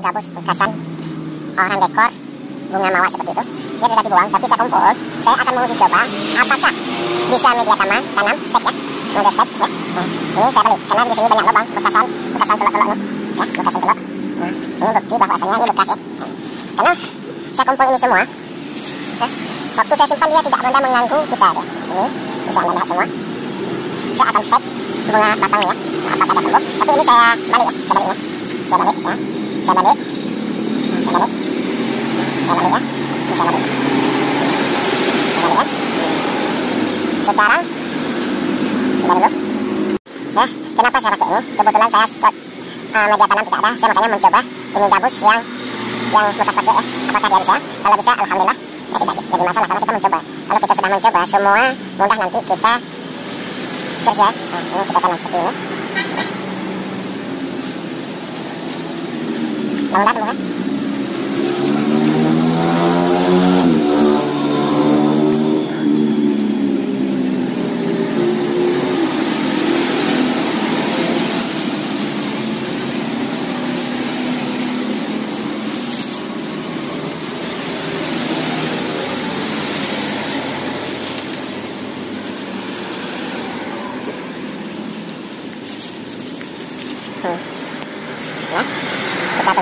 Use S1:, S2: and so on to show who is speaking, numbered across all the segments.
S1: gabus bekasan orang dekor bunga mawar seperti itu. Dia sudah dibuang tapi saya kumpul. Saya akan menguji coba apakah bisa media tanam tanam stek ya. Media stek ya. Nah, ini saya beli karena di sini banyak lubang bekasan bekasan celok-celok nih ya bekasan celok. Nah, ini bukti bahwasanya ini bekas ya. Nah, karena saya kumpul ini semua ya, waktu saya simpan dia tidak mudah mengganggu kita ya. ini bisa anda lihat semua. Saya akan stek bunga batangnya ya. Nah, apakah ada tumbuh tapi ini saya balik ya. Saya balik ini saya balik ya saya balik saya balik saya balik ya. Saya balik saya balik ya. Sekarang. Coba dulu ya kenapa saya pakai ini? Kebetulan saya stok uh, media tanam tidak ada. Saya makanya mencoba ini gabus yang yang bekas pakai ya apakah dia bisa kalau bisa alhamdulillah. Ya tidak jadi masalah karena kita mencoba. Kalau kita sudah mencoba semua mudah nanti kita kerja. Nah ini kita tanam seperti ini mudah mudah Hmm.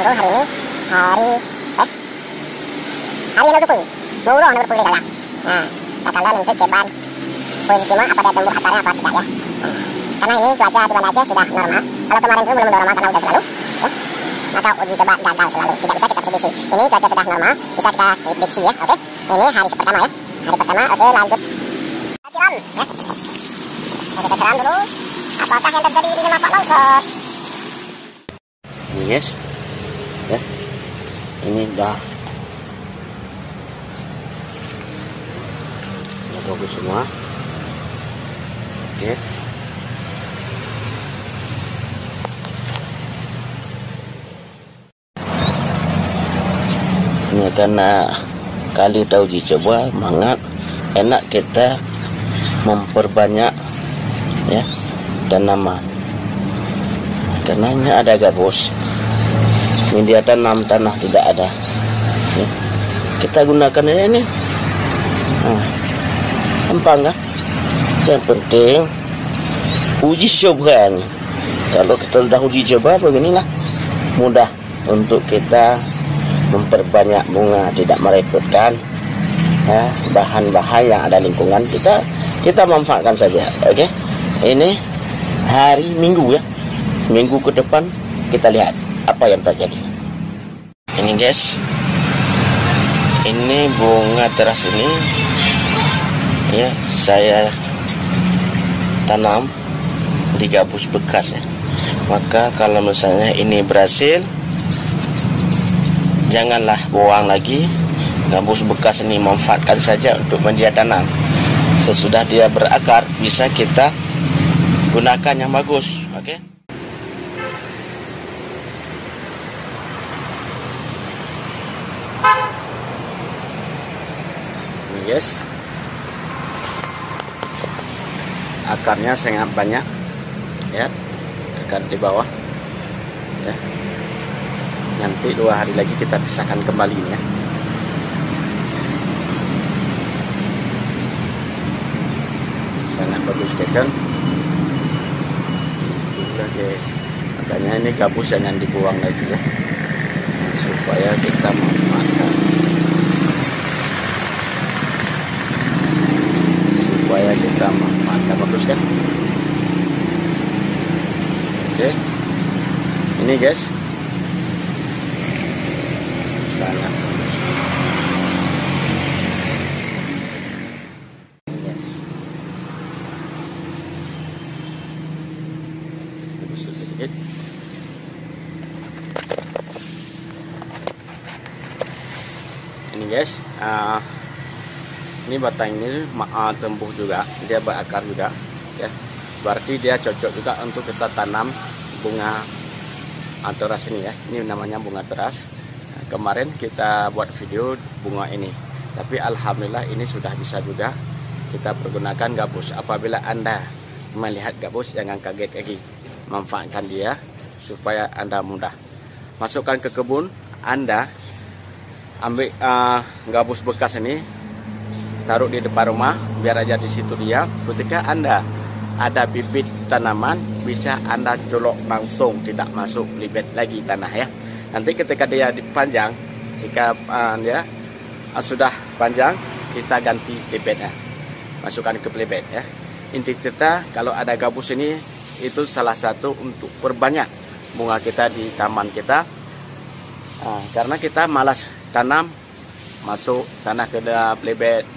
S1: Tunggu hari ini hari eh hari yang dukung mulu yang berpulih dalam. Nah, kita akan untuk keban posisi apa dia tumbuh akarnya apa tidak ya. Nah, karena ini cuaca di mana aja sudah normal. Kalau kemarin itu belum normal karena hujan selalu, ya. Maka uji coba gagal selalu. Tidak bisa kita prediksi. Ini cuaca sudah normal, bisa kita prediksi ya. Oke. Ini hari pertama ya. Hari pertama. Oke, lanjut. Siram ya. Kita siram dulu. Apakah yang terjadi di rumah Pak Longsor?
S2: ya ini udah. Udah bagus semua. Oke. Ini karena kali tahu uji coba mangat enak kita memperbanyak ya tanaman karena ini ada gabus media tanam tanah tidak ada. Ya. kita gunakan ini nah, gampang kan yang penting uji coba ini. Kalau kita sudah uji coba beginilah. Mudah untuk kita memperbanyak bunga tidak merepotkan ya, bahan-bahan yang ada lingkungan kita kita manfaatkan saja oke? Okay? ini hari minggu ya. Minggu ke depan kita lihat apa yang terjadi? Ini guys. Ini bunga teras ini. Ya saya tanam di gabus bekas ya. Maka kalau misalnya ini berhasil janganlah buang lagi. Gabus bekas ini manfaatkan saja untuk media tanam. Sesudah dia berakar bisa kita gunakan yang bagus oke okay? Guys akarnya sangat banyak. Ya. Akar di bawah. Ya. Nanti dua hari lagi kita pisahkan kembali ya. Sangat bagus guys kan? Udah, guys. Makanya ini gabus jangan dibuang lagi ya. Supaya kita manfaatkan supaya kita manfaatkan bagus kan oke. Ini guys. Busuk sedikit. Ini guys. Uh, ini batang ini uh, tumbuh juga dia berakar juga ya. Berarti dia cocok juga untuk kita tanam bunga teras ini ya. Ini namanya bunga teras nah, kemarin kita buat video bunga ini. Tapi alhamdulillah ini sudah bisa juga kita pergunakan gabus apabila anda melihat gabus jangan kaget lagi. Manfaatkan dia supaya anda mudah. Masukkan ke kebun Anda ambil uh, gabus bekas ini taruh di depan rumah biar aja di situ dia. Ketika Anda ada bibit tanaman bisa Anda colok langsung tidak masuk libet lagi tanah ya. Nanti ketika dia dipanjang jika uh, ya uh, sudah panjang kita ganti libetnya masukkan ke libet ya. Inti cerita kalau ada gabus ini itu salah satu untuk perbanyak bunga kita di taman kita. Nah, karena kita malas tanam masuk tanah ke lebet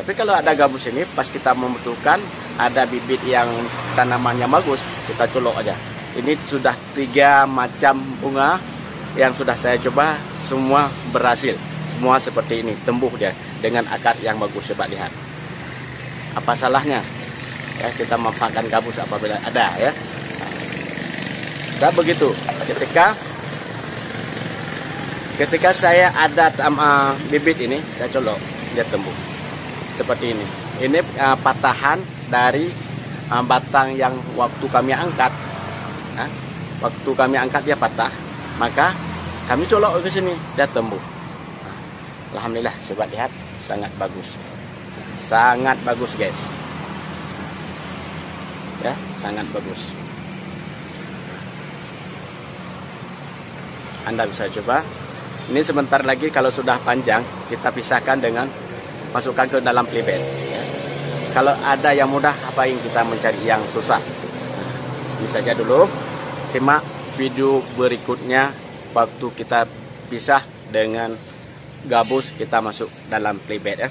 S2: tapi kalau ada gabus ini pas kita membutuhkan ada bibit yang tanamannya bagus kita colok aja. Ini sudah tiga macam bunga yang sudah saya coba semua berhasil. Semua seperti ini tumbuh dia dengan akar yang bagus coba lihat. Apa salahnya? Ya kita manfaatkan gabus apabila ada ya. Saya begitu. Ketika ketika saya ada uh, bibit ini saya colok dia tumbuh seperti ini. Ini uh, patahan dari uh, batang yang waktu kami angkat. Waktu kami angkat dia patah maka kami colok ke sini dia tumbuh. Alhamdulillah coba lihat sangat bagus. Sangat bagus guys. Ya sangat bagus. Anda bisa coba. Ini sebentar lagi kalau sudah panjang kita pisahkan dengan masukkan ke dalam playbed. Ya. Kalau ada yang mudah, apa yang kita mencari yang susah? Ini saja dulu. Simak video berikutnya waktu kita pisah dengan gabus kita masuk dalam playbed ya.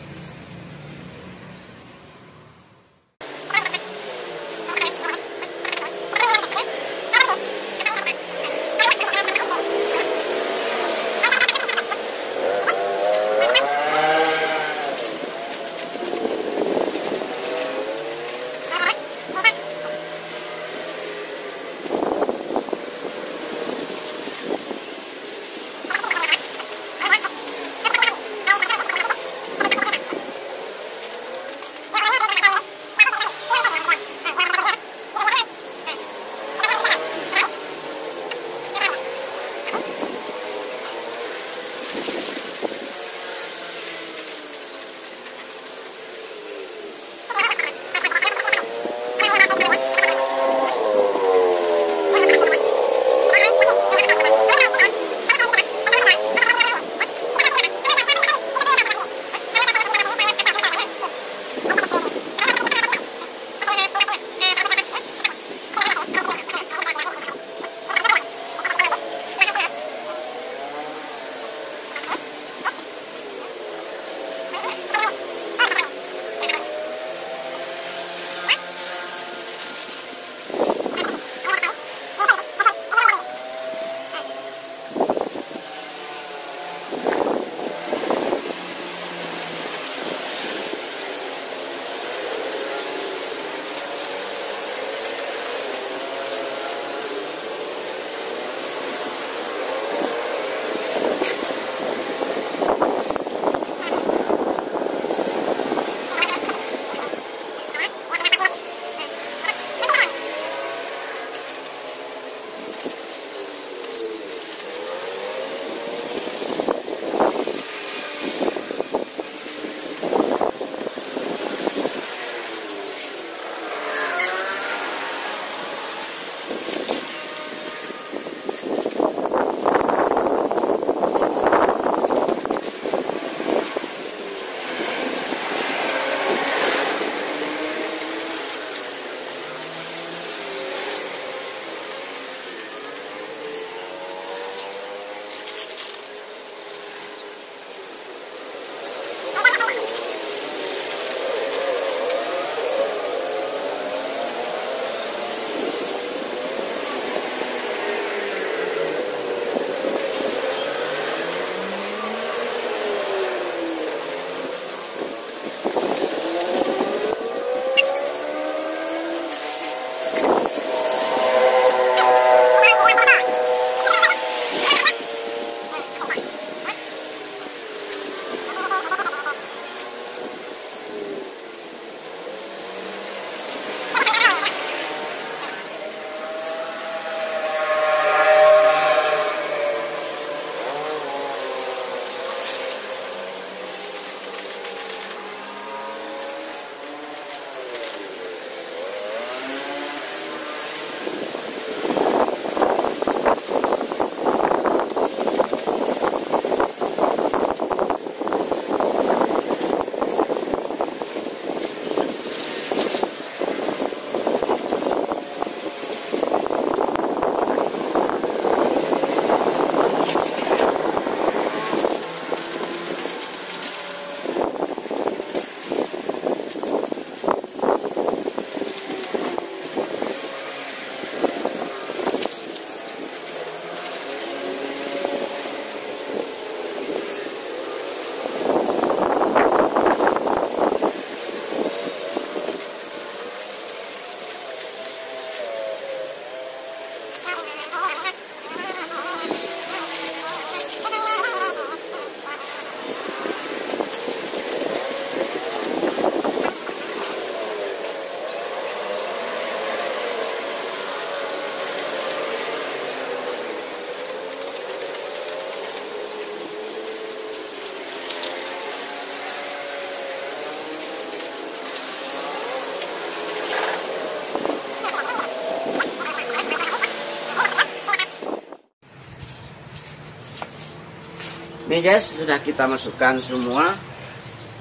S2: Nih guys sudah kita masukkan semua.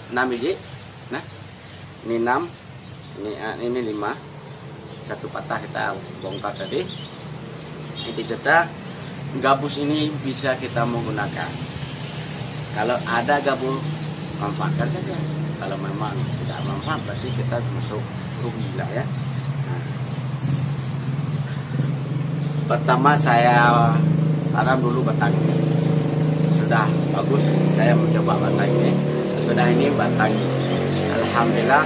S2: 6 biji nah ini 6 ini ah, ini 5 satu patah kita bongkar tadi. Ini kita gabus ini bisa kita menggunakan. Kalau ada gabus manfaatkan saja. Kalau memang tidak manfaat berarti kita masuk rugi lah ya. Nah. pertama saya tanam dulu batang ini sudah bagus. Saya mencoba batang ini. Sudah ini batang. Alhamdulillah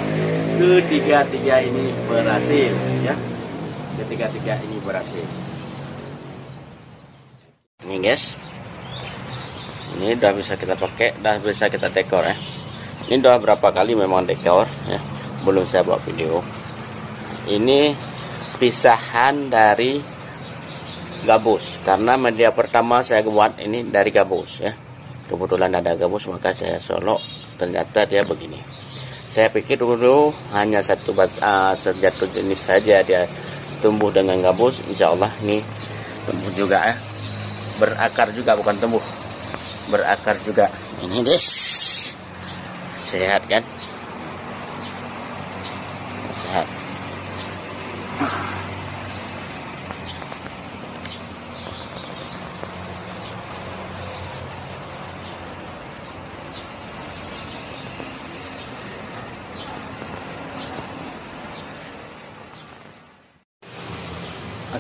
S2: ketiga-tiga ini berhasil ya. Ketiga-tiga ini berhasil. Ini guys. Ini udah bisa kita pakai udah bisa kita dekor ya. Ini udah berapa kali memang dekor ya. Belum saya buat video. Ini pisahan dari gabus. Karena media pertama saya buat ini dari gabus ya. Kebetulan ada gabus maka saya solok ternyata dia begini. Saya pikir dulu hanya satu uh, sejatuh jenis saja dia tumbuh dengan gabus. Insya Allah ini tumbuh juga ya. Berakar juga bukan tumbuh. Berakar juga. Ini des sehat kan? Sehat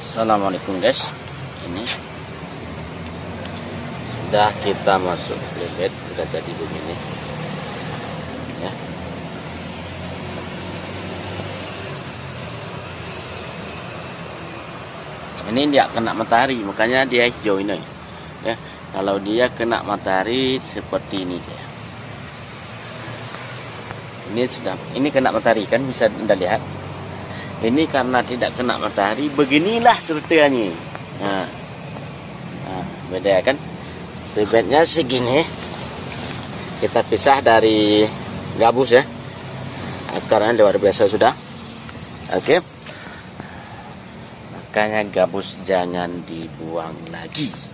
S2: Assalamualaikum guys. Ini sudah kita masuk lilit sudah jadi begini ya. Ini dia kena matahari makanya dia hijau ini. Ya kalau dia kena matahari seperti ini dia. Ini sudah ini kena matahari kan bisa anda lihat ini karena tidak kena matahari beginilah sertanya nah, nah beda kan? Ribetnya segini. Kita pisah dari gabus ya. Akarnya luar biasa sudah. Oke. Makanya gabus jangan dibuang lagi